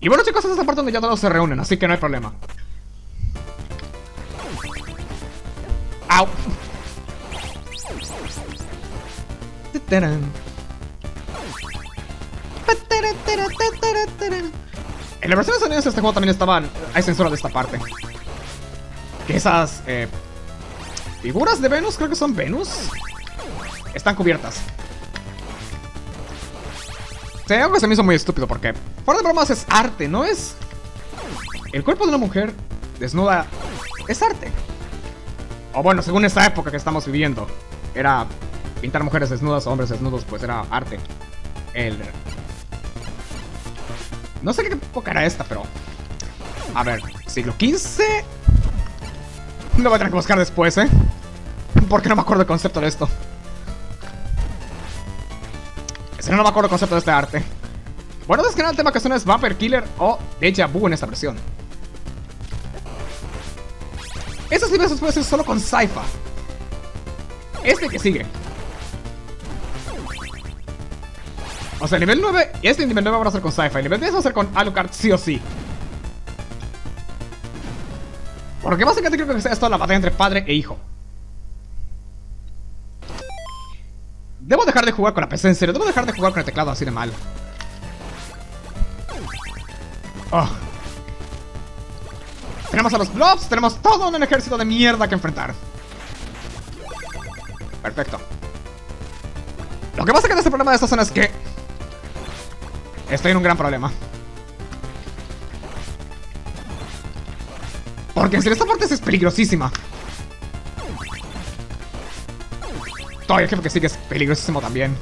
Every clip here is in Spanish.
Y bueno chicos, esta es la parte donde ya todos se reúnen, así que no hay problema. ¡Au! En la versión de sonidos de este juego también estaban... Hay censura de esta parte. Que esas... Eh, figuras de Venus, creo que son Venus. Están cubiertas. Sí, algo que se me hizo muy estúpido porque... Fuera de bromas es arte, no es... El cuerpo de una mujer desnuda es arte. O bueno, según esta época que estamos viviendo. Era pintar mujeres desnudas o hombres desnudos, pues era arte. El... No sé qué época era esta, pero... A ver, siglo XV... Lo voy a tener que buscar después, ¿eh? Porque no me acuerdo el concepto de esto. Ese no me acuerdo el concepto de este arte. Bueno, es que el tema que suena es Vampire Killer o Deja Vu en esta versión. Esos niveles pueden ser solo con Saifa. Este que sigue. O sea, el nivel 9 y este nivel 9 va a ser con Sci-Fi. El nivel 10 va a ser con Alucard sí o sí. Porque básicamente creo que es toda la batalla entre padre e hijo. Debo dejar de jugar con la PC, en serio. Debo dejar de jugar con el teclado así de mal. Oh. Tenemos a los blobs, tenemos todo un ejército de mierda que enfrentar. Perfecto. Lo que pasa que este problema de esta zona es que Estoy en un gran problema. Porque en serio esta parte es peligrosísima. Todo el jefe que sigue es peligrosísimo también.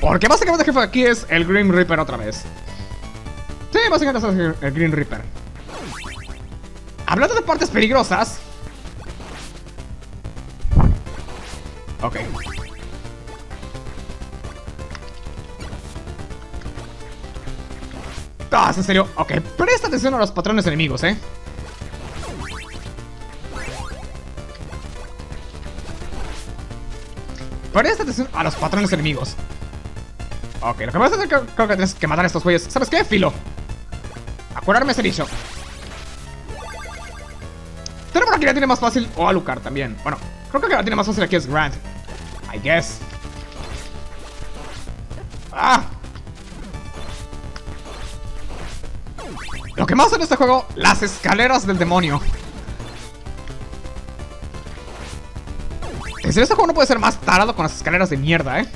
Porque básicamente el jefe aquí es el Grim Reaper otra vez. Es el Green Reaper. Hablando de partes peligrosas. Ok. Ah, en serio. Ok, presta atención a los patrones enemigos, ¿eh? Presta atención a los patrones enemigos. Ok, lo que vas a hacer creo, que tienes que matar a estos güeyes. ¿Sabes qué? Filo. Acuerdarme ese dicho. Pero por aquí la tiene más fácil. O Alucard también. Bueno, creo que la tiene más fácil aquí es Grant. I guess. ¡Ah! Lo que más en este juego, las escaleras del demonio. En serio, este juego no puede ser más tarado con las escaleras de mierda, ¿eh?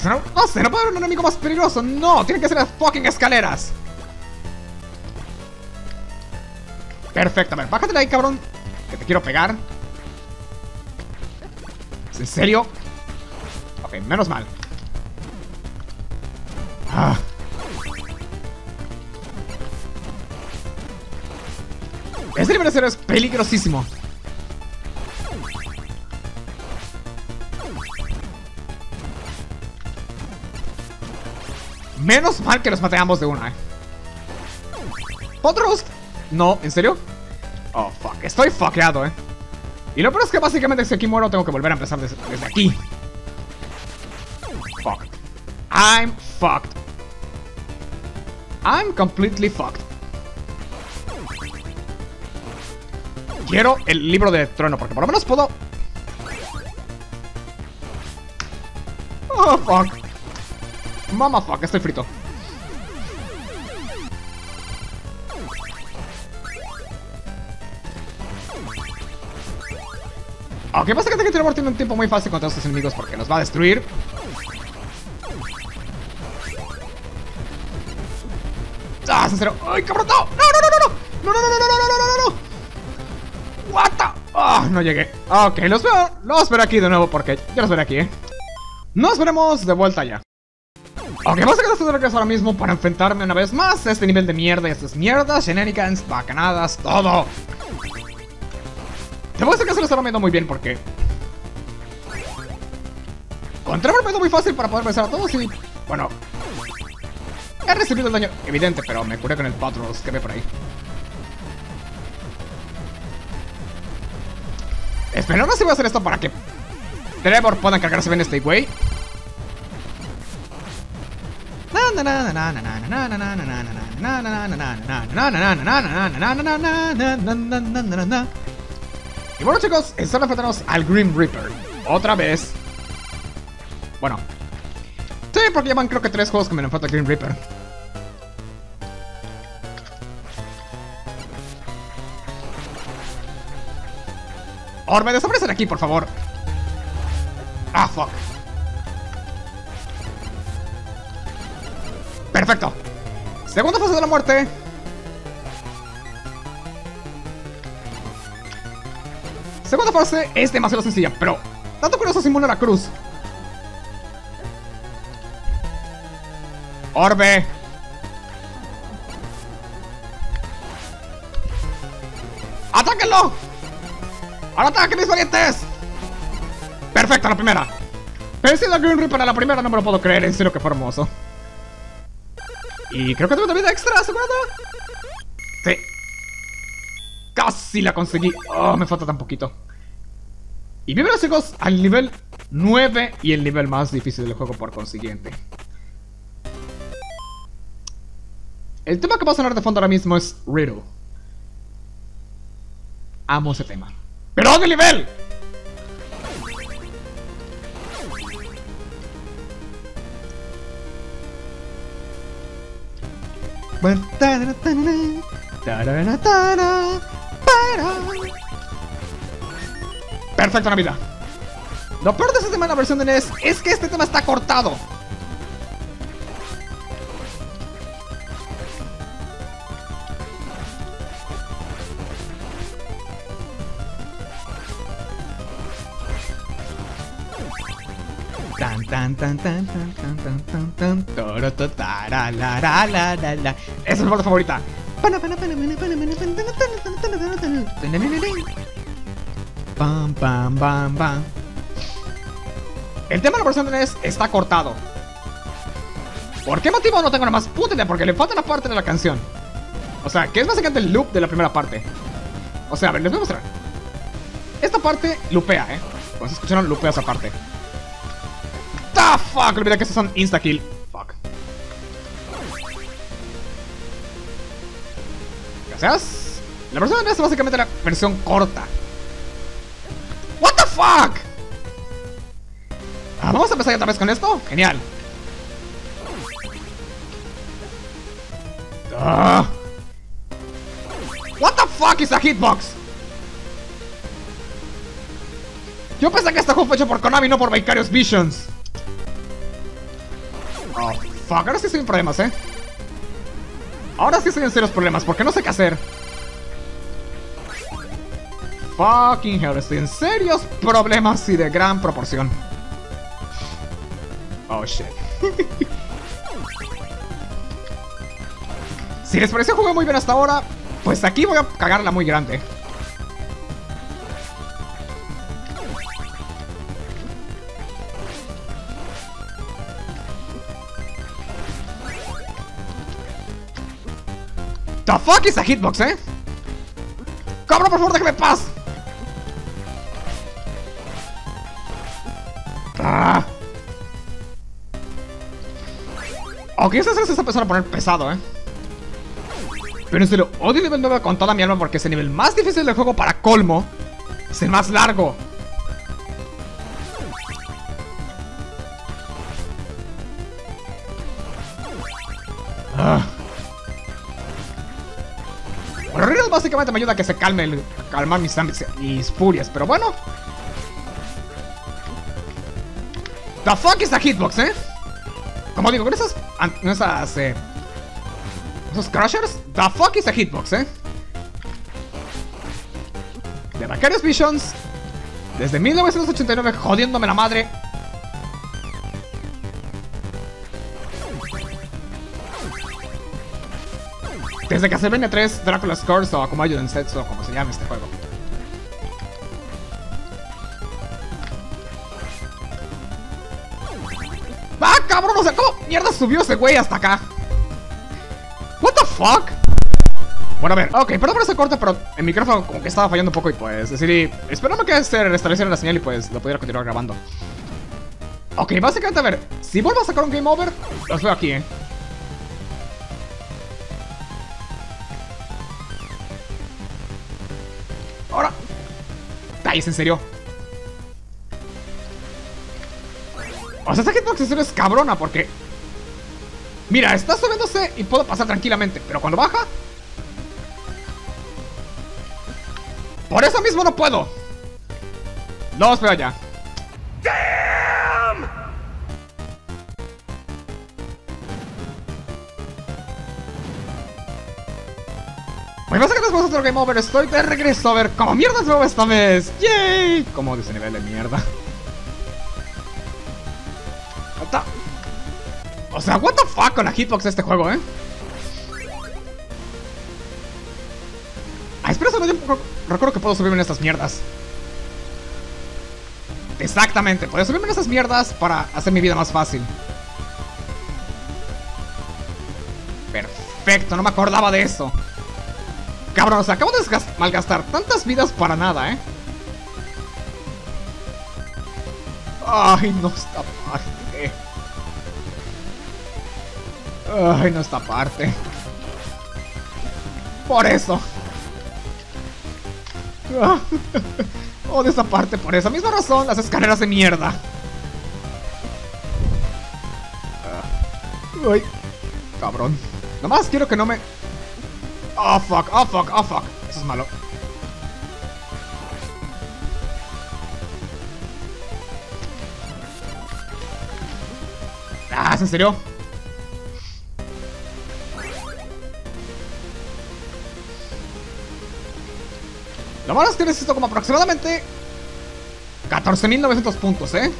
O sea, no, no sé, no puede haber un enemigo más peligroso. No, tienen que ser las fucking escaleras. Perfecto, a ver, bájate de ahí, cabrón. Que te quiero pegar. ¿Es en serio? Ok, menos mal. Ah. Este nivel es peligrosísimo. Menos mal que los maté ambos de una, eh. ¿Otros? No, ¿en serio? Oh, fuck. Estoy fuckeado, eh. Y lo peor es que básicamente si aquí muero tengo que volver a empezar desde, desde aquí. Fuck. I'm fucked. I'm completely fucked. Quiero el libro de trueno, porque por lo menos puedo... Oh, fuck. Mamá, fuck, estoy frito. Aunque pasa que tengo que tener tiene un tiempo muy fácil contra estos enemigos porque nos va a destruir. ¡Ah, sincero! ¡Ay, cabrón! ¡No! ¡No, no, no, no! ¡No, no, no, no, no, no, no, no! no! ¡What the! ¡Ah, no llegué! Ok, los veo, los veré aquí de nuevo porque yo los veré aquí, ¿eh? Nos veremos de vuelta ya. Ok, vamos a quedar de ahora mismo para enfrentarme una vez más a este nivel de mierda y estas mierdas, shenanigans, bacanadas, todo. Te voy a decir que se lo está viendo muy bien porque... Con Trevor me muy fácil para poder vencer a todos y... Bueno, He recibido el daño evidente, pero me curé con el Patros que ve por ahí. Espera, no si voy a hacer esto para que Trevor pueda encargarse bien este güey. Y bueno chicos, están enfrentándonos al Grim Reaper. Otra vez. Bueno. Sí, porque llevan creo que tres juegos que me al Grim Reaper. Orbe, desaparece de aquí, por favor. Ah, fuck. Perfecto. Segunda fase de la muerte. Segunda fase es demasiado sencilla, pero tanto curioso simula la cruz. Orbe. ¡Atáquenlo! ¡Ahora ataquen mis valientes! Perfecto, la primera. Vencido a Green Reaper a la primera, no me lo puedo creer, en serio que fue hermoso. Y creo que tengo una vida extra, ¿asegurado? Sí. Casi la conseguí. Oh, me falta tan poquito. Y bienvenidos chicos al nivel 9 y el nivel más difícil del juego por consiguiente. El tema que va a sonar de fondo ahora mismo es Riddle. Amo ese tema. ¡Pero de nivel! Perfecto, Navidad. Lo peor de este tema la versión de NES es que este tema está cortado. Esa es mi parte favorita. El tema de la versión es está cortado. ¿Por qué motivo no tengo nada más puta idea? Porque le falta una parte de la canción. O sea, que es básicamente el loop de la primera parte. O sea, a ver, les voy a mostrar. Esta parte lupea, ¿eh? Cuando se escucharon, lupea esa parte. ¡Ah, fuck! Olvidé que estos son insta-kill. Fuck. Gracias. La versión de es básicamente la versión corta. ¿What the fuck? Ah, vamos a empezar otra vez con esto. Genial. Ah. What the fuck is a hitbox? Yo pensé que este juego fue hecho por Konami, no por Vicarious Visions. Fuck, ahora sí estoy en problemas, ¿eh? Ahora sí estoy en serios problemas, porque no sé qué hacer. Fucking hell, estoy en serios problemas y de gran proporción. Oh, shit. si les pareció juego muy bien hasta ahora, pues aquí voy a cagarla muy grande. The fuck is a hitbox, eh? Cabrón, por favor, déjame paz. Ah. Ok, esta se está empezando a poner pesado, eh. Pero en serio, odio el nivel 9 con toda mi alma porque es el nivel más difícil del juego para colmo. Es el más largo. Básicamente me ayuda a que se calme, el, calmar mis, mis furias, pero bueno. The fuck is a hitbox, eh? Como digo, con esas, esas, eh, esos crushers, the fuck is a hitbox, eh? De Vicarious Visions, desde 1989 jodiéndome la madre. Desde Castlevania 3, Dracula's Curse o como en Setsu o como se llame este juego. ¡Ah, cabrón! O sea, ¿cómo mierda subió ese güey hasta acá? ¿What the fuck? Bueno, a ver, ok, perdón por ese corte, pero el micrófono como que estaba fallando un poco y pues, decir, esperando que se restableciera la señal y pues lo pudiera continuar grabando. Ok, básicamente, a ver, si vuelvo a sacar un game over, los veo aquí, eh. Ay, ¿es en serio? O sea, esta hitbox es cabrona porque... Mira, está subiéndose y puedo pasar tranquilamente, pero cuando baja... Por eso mismo no puedo. No, espera ya. Pasa que después otro Game Over, estoy de regreso a ver cómo mierda se mueve esta vez. ¡Yay! Como de ese nivel de mierda. O sea, what the fuck con la hitbox de este juego, eh. Ah, espera, solo recuerdo que puedo subirme en estas mierdas. Exactamente, puedo subirme en estas mierdas para hacer mi vida más fácil. Perfecto, no me acordaba de eso. Cabrón, o sea, acabo de malgastar tantas vidas para nada, ¿eh? Ay, no esta parte. Ay, no esta parte. Por eso. Oh, de esa parte, por esa misma razón, las escaleras de mierda. Ay, cabrón. Nomás quiero que no me Oh, fuck, oh, fuck, oh, fuck. Eso es malo. Ah, ¿es en serio? Lo malo es que necesito como aproximadamente 14.900 puntos, ¿eh?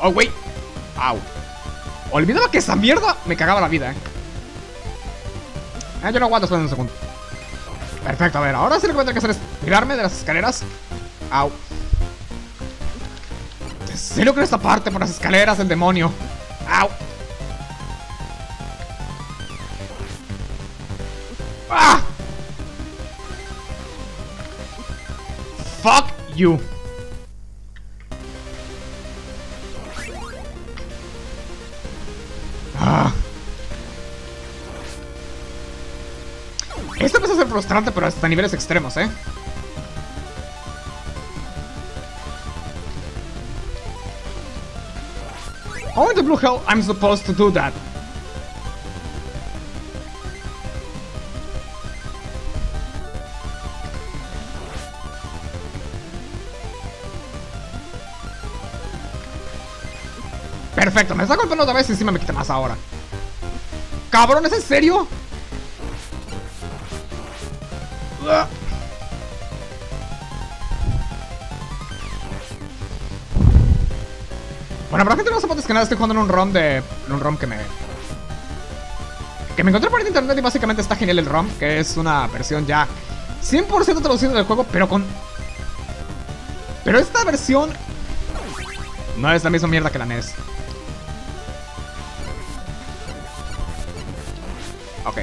Oh, wait. Au. Olvidaba que esa mierda me cagaba la vida, ¿eh? Ah, yo no aguanto, espera un segundo. Perfecto, a ver, ahora sí lo que voy a tener que hacer es tirarme de las escaleras. Au. ¿En serio que esta parte por las escaleras del demonio? Au. ¡Ah! Fuck you. Frustrante, pero hasta niveles extremos, ¿eh? How in the blue hell I'm supposed to do that? Perfecto, me está golpeando otra vez y encima me quita más ahora. Cabrón, ¿es en serio? Sepa que nada, estoy jugando en un ROM de... En un ROM que me... Que me encontré por internet y básicamente está genial el ROM, que es una versión ya 100% traducida del juego, pero con... Pero esta versión no es la misma mierda que la NES. Ok.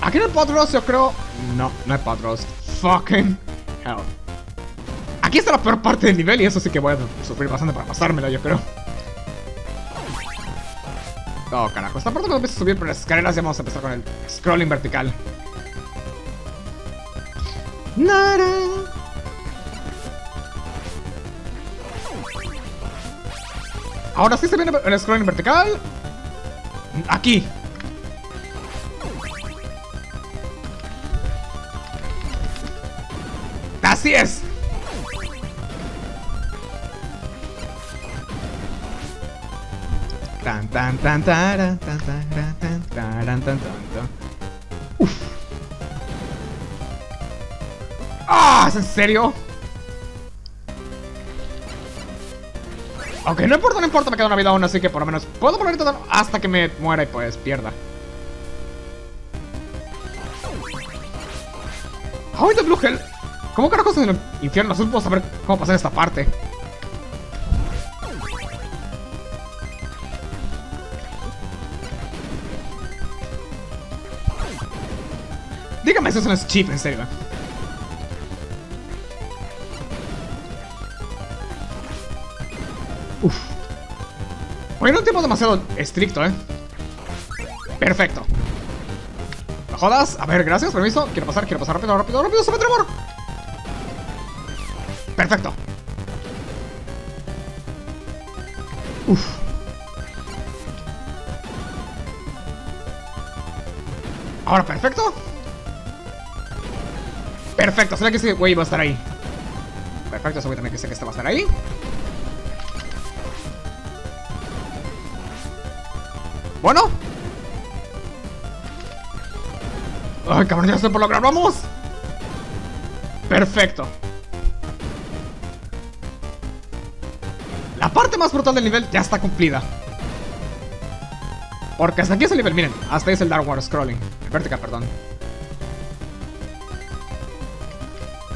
Aquí en el Podros yo creo... No, no hay Podros. Fucking hell. Aquí está la peor parte del nivel y eso sí que voy a sufrir bastante para pasármela, yo creo. Oh, carajo. Esta parte no empieza a subir por las escaleras ya vamos a empezar con el scrolling vertical. Nara. Ahora sí se viene el scrolling vertical. Aquí. Así es. Tan tan taran, tan taran, tan taran, tan tan Uf. ¡Ah! ¿Es en serio? Aunque no importa, no importa, me queda una vida aún, así que por lo menos puedo poner todo hasta que me muera y pues pierda. How the Blue Hell? ¿Cómo carajos en el infierno? No supo saber cómo pasar esta parte. Eso no es chip, en serio. Uf. Bueno, un tiempo demasiado estricto, ¿eh? Perfecto. No jodas. A ver, gracias, permiso. Quiero pasar, quiero pasar rápido, rápido, rápido. ¡Sube Trevor! Perfecto. Uf. Ahora, perfecto. Perfecto, ve que ese güey va a estar ahí. Perfecto, ese güey también que sé que este va a estar ahí. Bueno. Ay, cabrón, ya sé por lograr, vamos. Perfecto. La parte más brutal del nivel ya está cumplida. Porque hasta aquí es el nivel, miren, hasta ahí es el Dark Scrolling. El vertical, perdón.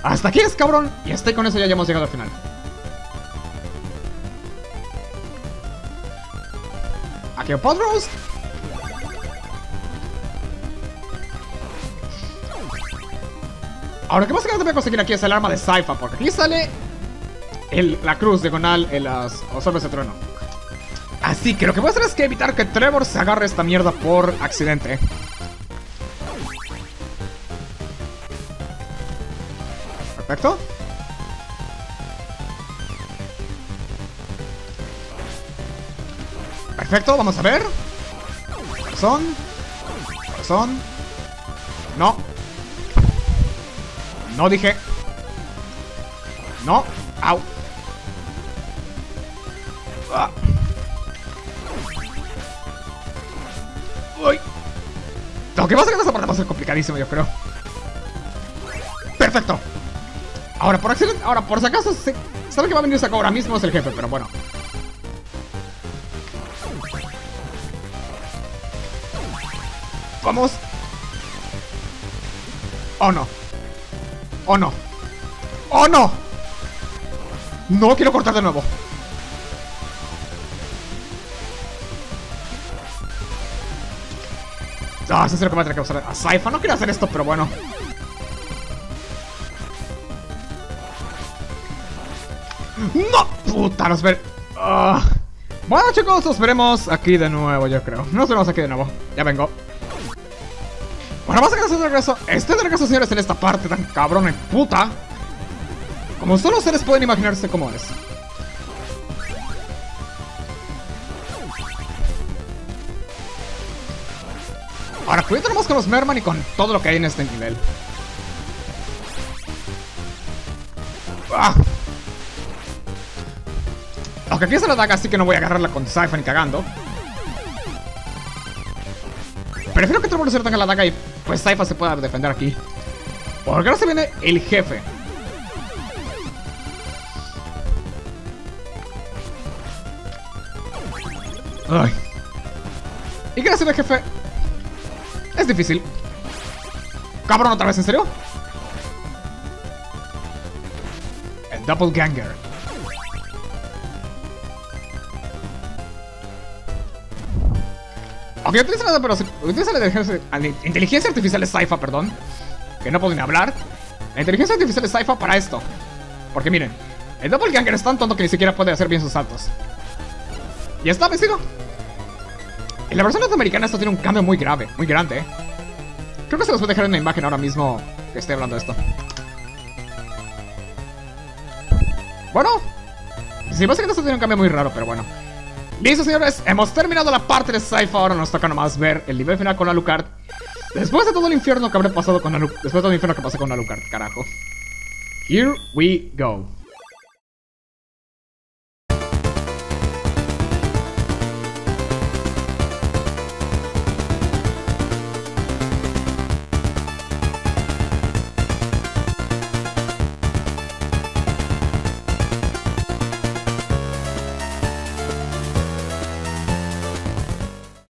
Hasta aquí es, cabrón. Y hasta con eso ya hemos llegado al final. Aquí Podros. Ahora, que básicamente voy a conseguir aquí es el arma de Saifa, porque aquí sale el, la cruz diagonal en las orbes de trueno. Así que lo que voy a hacer es que evitar que Trevor se agarre esta mierda por accidente. Perfecto. Perfecto, vamos a ver. Corazón. Corazón. No. No dije. No. Au. Ah. Uy. Lo que pasa es que esta parte va a ser complicadísimo, yo creo. Perfecto. Ahora, por accidente, ahora, por si acaso, se, sabe que va a venir esa ahora mismo es el jefe, pero bueno. Vamos. Oh no. Oh no. Oh no. No quiero cortar de nuevo. Ah, es serio que voy a tener que usar a Saifa. No quiero hacer esto, pero bueno. ¡No! ¡Puta! Nos ver... Ah. Bueno, chicos, nos veremos aquí de nuevo, yo creo. Nos veremos aquí de nuevo. Ya vengo. Bueno, vamos a quedar de regreso. Estoy de regreso, señores, en esta parte tan cabrón y puta. Como solo ustedes pueden imaginarse cómo es. Ahora, cuídate nomás con los Merman y con todo lo que hay en este nivel. ¡Ah! Aunque aquí es la daga, así que no voy a agarrarla con Siphon ni cagando. Prefiero que Trevor tenga la daga y pues Sypha se pueda defender aquí. Porque ahora se viene el jefe. Ay. ¿Y qué hace el jefe? Es difícil. Cabrón, otra vez, ¿en serio? El Doppelganger. Aunque utiliza la, pero utiliza la inteligencia, artificial de Saifa, perdón. Que no puedo ni hablar. La inteligencia artificial de Saifa para esto. Porque miren, el Doppelganger es tan tonto que ni siquiera puede hacer bien sus saltos. Y está vencido. En la versión norteamericana esto tiene un cambio muy grave, muy grande. ¿eh? Creo que se los voy a dejar en la imagen ahora mismo que estoy hablando de esto. Bueno. Sí, básicamente esto tiene un cambio muy raro, pero bueno. Listo, señores, hemos terminado la parte de Saifa. Ahora nos toca nomás ver el nivel final con Alucard. Después de todo el infierno que habré pasado con Alucard. Después de todo el infierno que pasé con Alucard, carajo. Here we go.